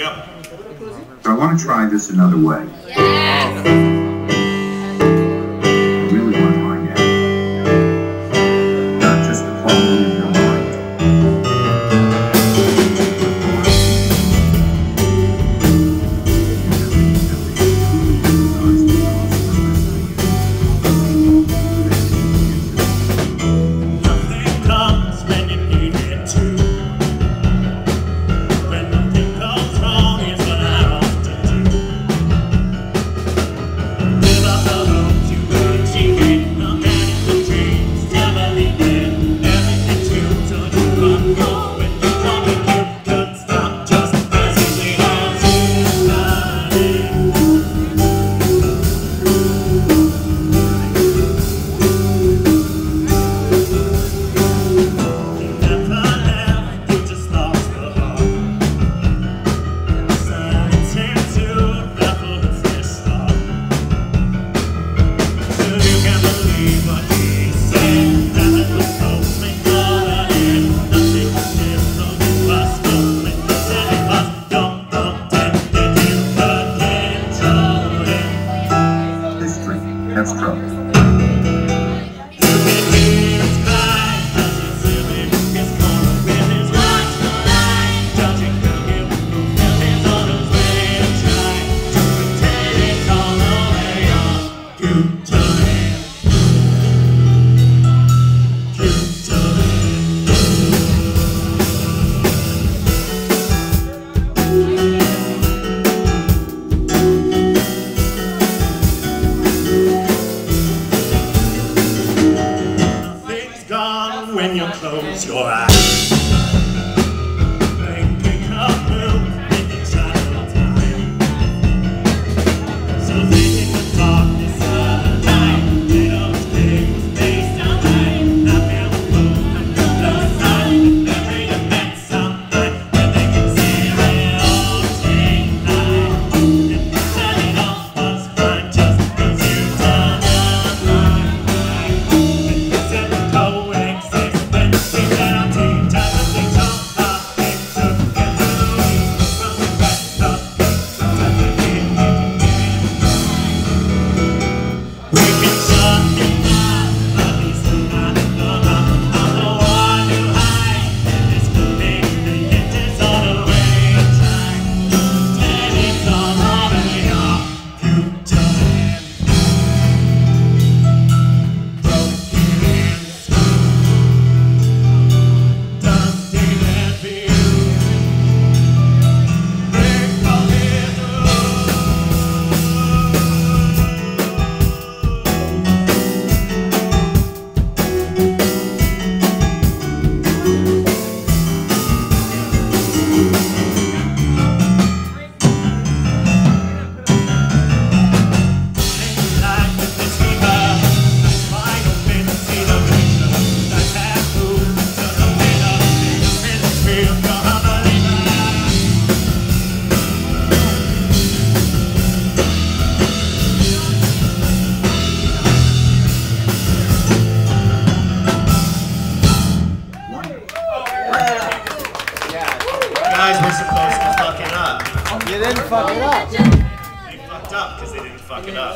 Go. I want to try this another way. Yes. Let's. não chorar. guys were supposed to fuck it up. You didn't fuck it up. They fucked up because they didn't fuck it up.